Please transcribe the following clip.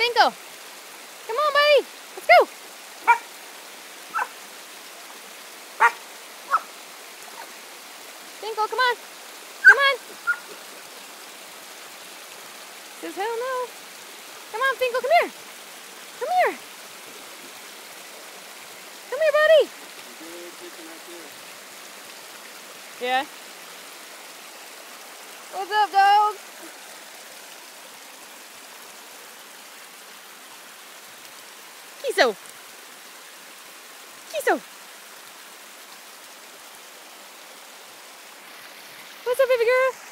Bingo! Come on, buddy! Let's go! Bingo, come on! Come on! Says hell no! Come on, Bingo, come here! Come here! Come here, buddy! Yeah? What's up, dog? Kiso. Kiso. What's up, baby girl?